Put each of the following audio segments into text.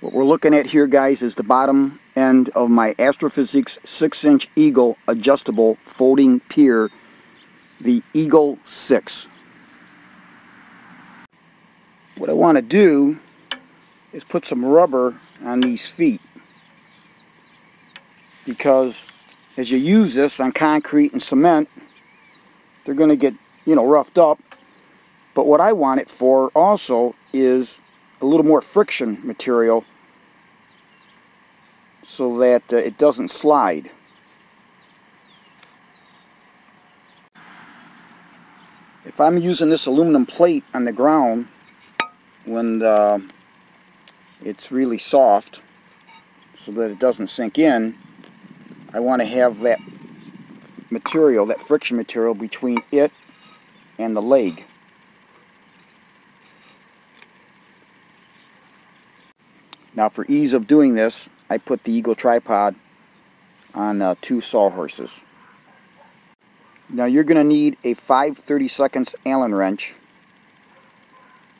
What we're looking at here guys is the bottom end of my Astro-Physics 6 inch Eagle adjustable folding pier, the Eagle 6. What I want to do is put some rubber on these feet because as you use this on concrete and cement they're going to get you know roughed up but what I want it for also is a little more friction material so that uh, it doesn't slide. If I'm using this aluminum plate on the ground when the, it's really soft so that it doesn't sink in, I want to have that material, that friction material between it and the leg. Now for ease of doing this, I put the Eagle tripod on uh, two sawhorses. Now you're going to need a 5 seconds Allen wrench.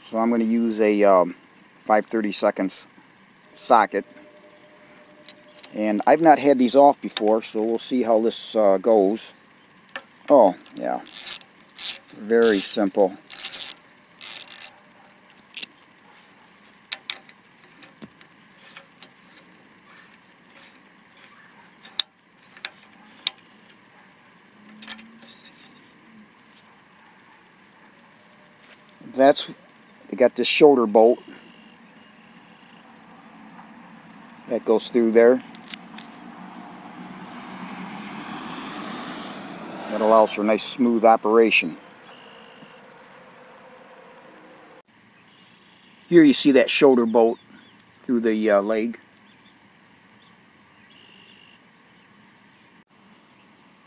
So I'm going to use a um, 5 seconds socket. And I've not had these off before, so we'll see how this uh, goes. Oh, yeah. Very simple. That's they got this shoulder bolt that goes through there. That allows for a nice smooth operation. Here you see that shoulder bolt through the uh, leg.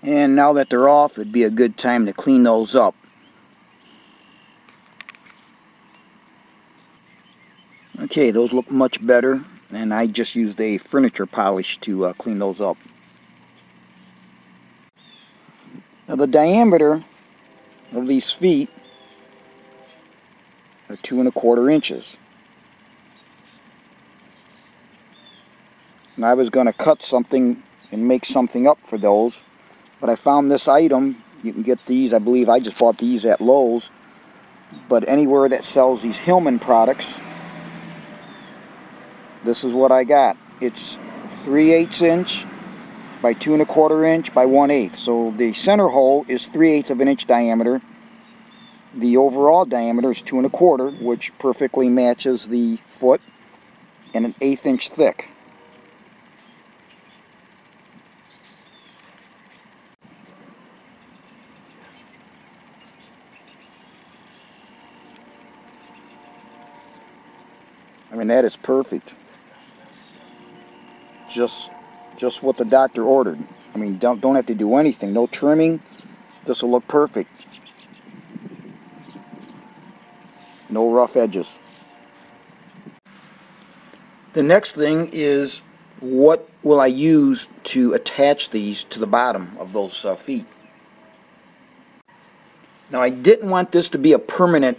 And now that they're off it'd be a good time to clean those up Okay, those look much better, and I just used a furniture polish to uh, clean those up. Now the diameter of these feet are two and a quarter inches. And I was going to cut something and make something up for those, but I found this item. You can get these, I believe I just bought these at Lowe's, but anywhere that sells these Hillman products, this is what I got. It's 3 eighths inch by 2 and a quarter inch by 1 8. So the center hole is 3 eighths of an inch diameter. The overall diameter is 2 and a quarter, which perfectly matches the foot, and an eighth inch thick. I mean, that is perfect just just what the doctor ordered. I mean, don't don't have to do anything. No trimming. This will look perfect. No rough edges. The next thing is what will I use to attach these to the bottom of those uh, feet. Now I didn't want this to be a permanent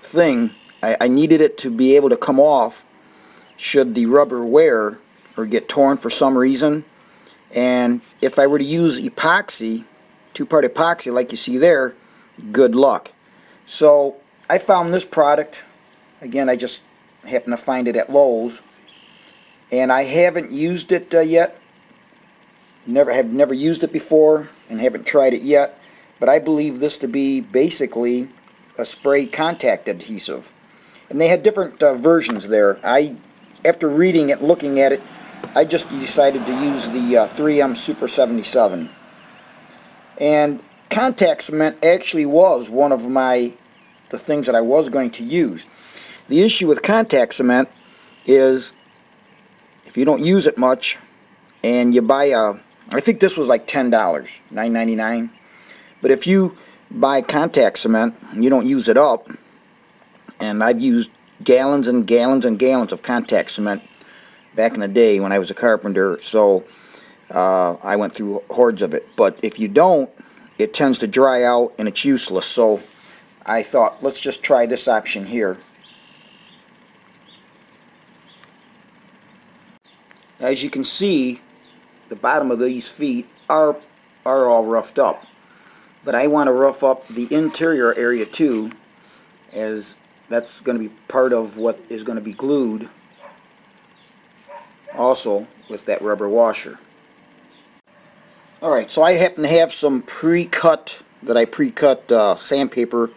thing. I, I needed it to be able to come off should the rubber wear or get torn for some reason. And if I were to use epoxy, two-part epoxy like you see there, good luck. So I found this product. Again, I just happened to find it at Lowe's. And I haven't used it uh, yet. Never have never used it before and haven't tried it yet. But I believe this to be basically a spray contact adhesive. And they had different uh, versions there. I, after reading it, looking at it, I just decided to use the uh, 3M Super 77. And contact cement actually was one of my the things that I was going to use. The issue with contact cement is if you don't use it much and you buy a I think this was like $10, $9.99. But if you buy contact cement and you don't use it up, and I've used gallons and gallons and gallons of contact cement back in the day when I was a carpenter, so uh, I went through hordes of it. But if you don't, it tends to dry out and it's useless. So I thought, let's just try this option here. As you can see, the bottom of these feet are, are all roughed up. But I want to rough up the interior area too, as that's going to be part of what is going to be glued also with that rubber washer. Alright, so I happen to have some pre-cut, that I pre-cut uh, sandpaper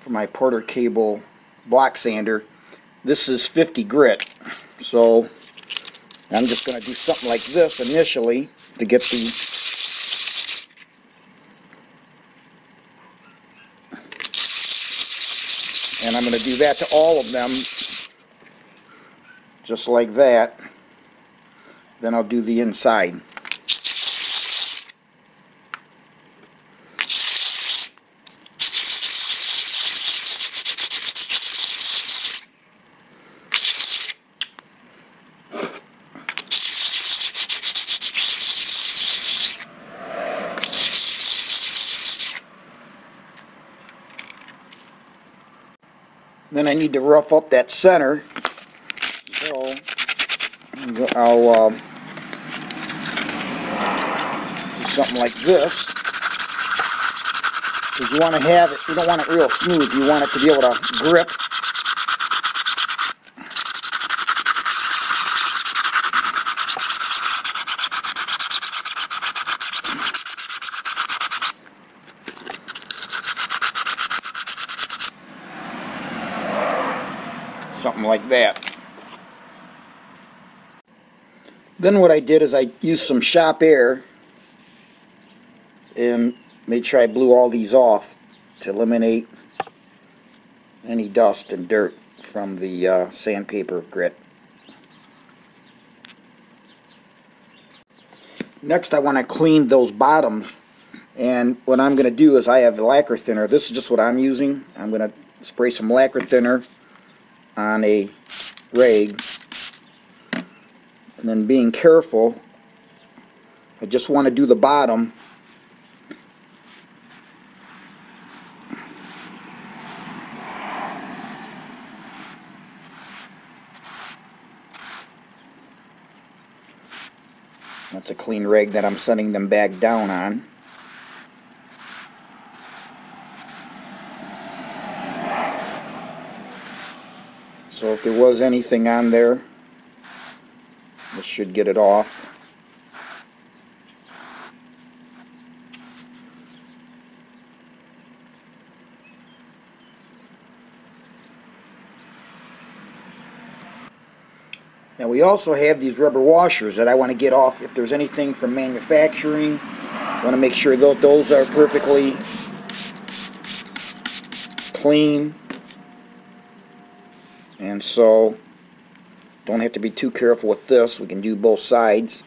for my Porter Cable block sander. This is 50 grit, so I'm just going to do something like this initially to get the and I'm going to do that to all of them just like that then I'll do the inside Then I need to rough up that center. So I'll uh, do something like this. Because you want to have it, you don't want it real smooth. You want it to be able to grip. something like that. Then what I did is I used some shop air and made sure I blew all these off to eliminate any dust and dirt from the uh, sandpaper grit. Next I want to clean those bottoms and what I'm going to do is I have lacquer thinner. This is just what I'm using. I'm going to spray some lacquer thinner on a rag and then being careful I just want to do the bottom clean rag that I'm setting them back down on So if there was anything on there, this should get it off. We also have these rubber washers that I want to get off if there's anything from manufacturing. I want to make sure that those are perfectly clean. And so don't have to be too careful with this. We can do both sides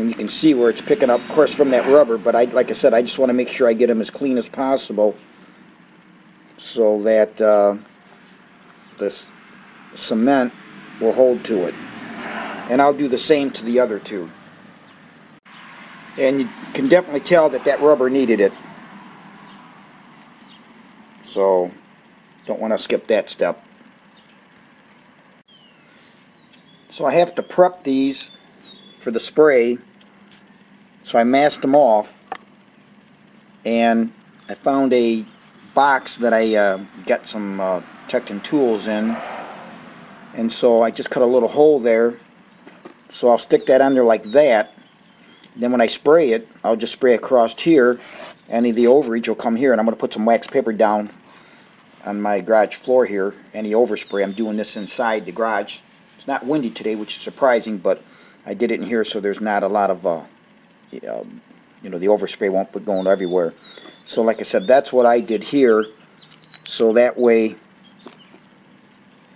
and you can see where it's picking up of course from that rubber but I like I said I just want to make sure I get them as clean as possible so that uh, this cement will hold to it and I'll do the same to the other two. And you can definitely tell that that rubber needed it. So, don't want to skip that step. So I have to prep these for the spray. So I masked them off. And I found a box that I uh, got some uh, Tekton tools in. And so I just cut a little hole there so I'll stick that under like that. Then when I spray it, I'll just spray across here. Any of the overage will come here, and I'm going to put some wax paper down on my garage floor here. Any overspray, I'm doing this inside the garage. It's not windy today, which is surprising, but I did it in here so there's not a lot of, uh, Um, you know, the overspray won't be going everywhere. So like I said, that's what I did here. So that way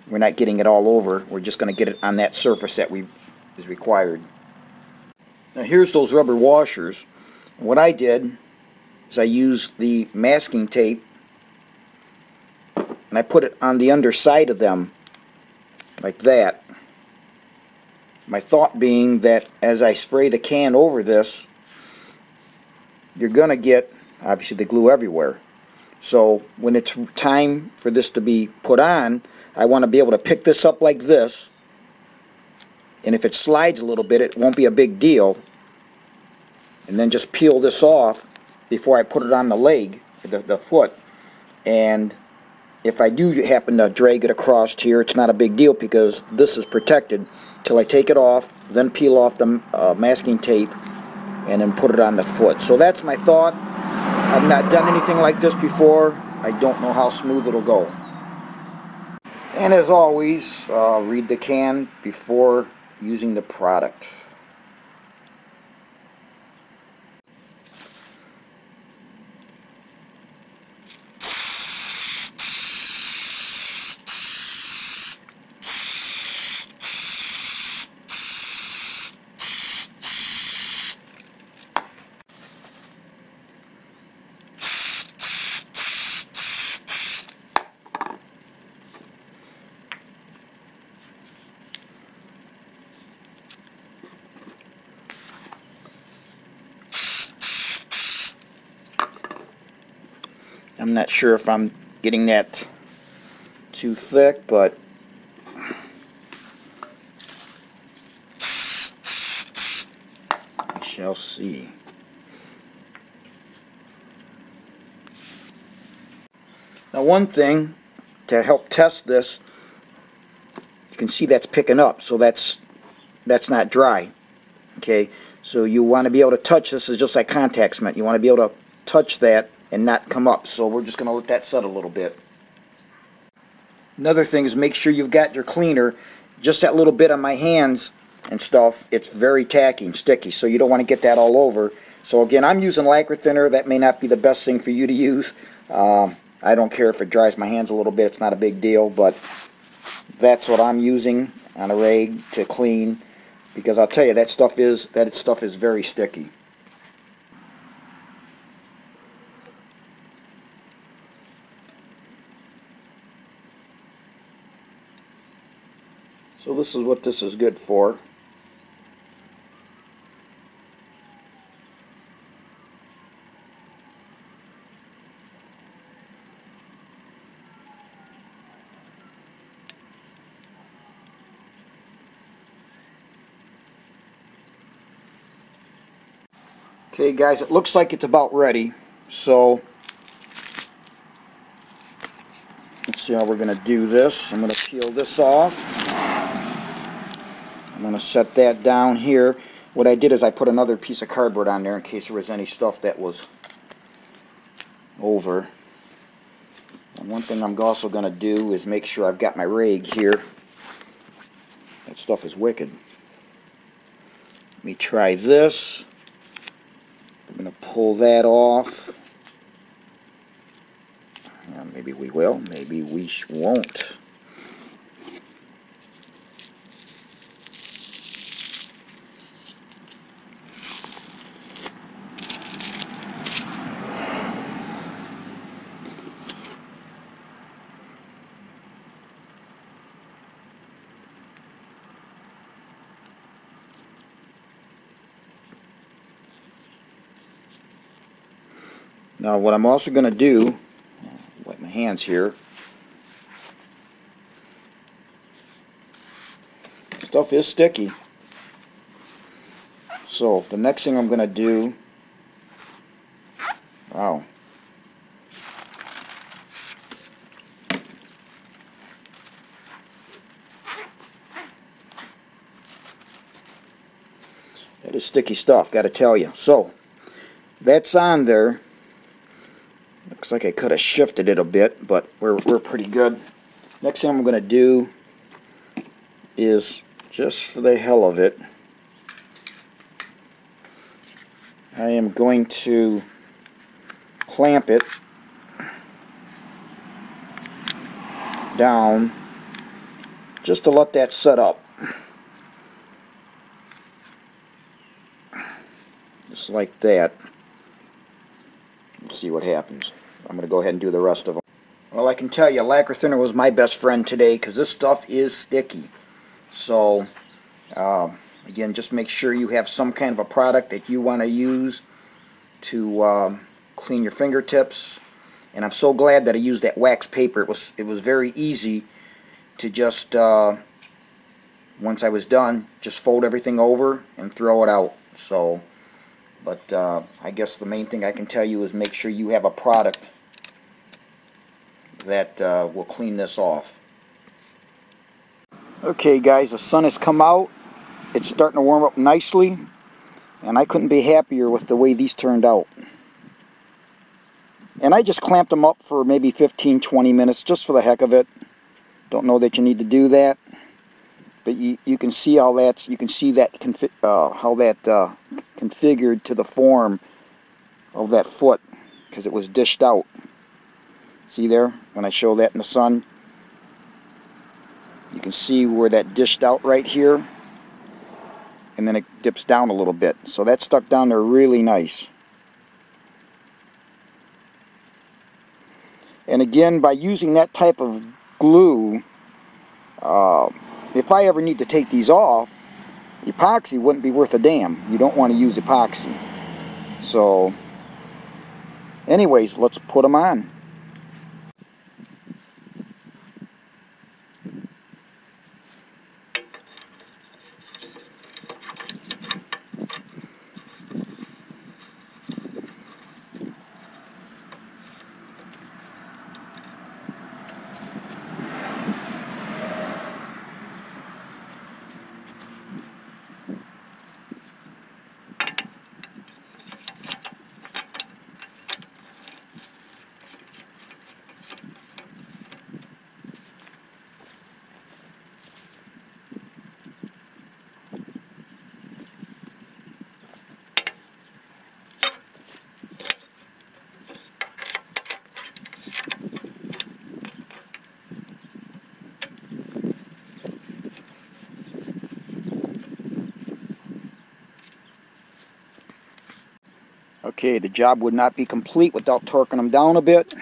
we're not getting it all over. We're just going to get it on that surface that we is required. Now here's those rubber washers. what I did is I used the masking tape and I put it on the underside of them like that. My thought being that as I spray the can over this, you're going to get, obviously, the glue everywhere. So when it's time for this to be put on, I want to be able to pick this up like this. And if it slides a little bit, it won't be a big deal. And then just peel this off before I put it on the leg, the, the foot. And if I do happen to drag it across here, it's not a big deal because this is protected till I take it off, then peel off the uh, masking tape, and then put it on the foot. So that's my thought. I've not done anything like this before. I don't know how smooth it'll go. And as always, uh, read the can before using the product. I'm not sure if I'm getting that too thick, but I shall see. Now one thing to help test this, you can see that's picking up, so that's that's not dry. Okay, so you want to be able to touch this is just like contact cement. You want to be able to touch that and not come up. So we're just going to let that set a little bit. Another thing is make sure you've got your cleaner. Just that little bit on my hands and stuff, it's very tacky and sticky, so you don't want to get that all over. So again, I'm using lacquer thinner. That may not be the best thing for you to use. Um, I don't care if it dries my hands a little bit. It's not a big deal, but that's what I'm using on a rag to clean because I'll tell you that stuff is that stuff is very sticky. So this is what this is good for. Okay guys, it looks like it's about ready. So let's see how we're going to do this. I'm going to peel this off. I'm going to set that down here. What I did is I put another piece of cardboard on there in case there was any stuff that was over. And one thing I'm also going to do is make sure I've got my rag here. That stuff is wicked. Let me try this. I'm going to pull that off. Yeah, maybe we will, maybe we won't. Now what I'm also going to do, wipe my hands here, stuff is sticky. So the next thing I'm going to do, wow, that is sticky stuff, got to tell you. So that's on there. Like I could have shifted it a bit, but we're, we're pretty good. Next thing I'm going to do is, just for the hell of it, I am going to clamp it down just to let that set up. Just like that. Let's see what happens. I'm going to go ahead and do the rest of them. Well, I can tell you, lacquer thinner was my best friend today because this stuff is sticky. So, Um, again, just make sure you have some kind of a product that you want to use to um, clean your fingertips. And I'm so glad that I used that wax paper. It was it was very easy to just uh, once I was done, just fold everything over and throw it out. So, but uh, I guess the main thing I can tell you is make sure you have a product that uh, will clean this off. Okay guys, the sun has come out. It's starting to warm up nicely. And I couldn't be happier with the way these turned out. And I just clamped them up for maybe 15-20 minutes just for the heck of it. Don't know that you need to do that. But you, you can see all that, you can see that uh, how that uh, configured to the form of that foot because it was dished out. See there, when I show that in the sun? You can see where that dished out right here. And then it dips down a little bit. So that stuck down there really nice. And again, by using that type of glue, uh, if I ever need to take these off, epoxy wouldn't be worth a damn. You don't want to use epoxy. So, anyways, let's put them on. Okay, the job would not be complete without torquing them down a bit.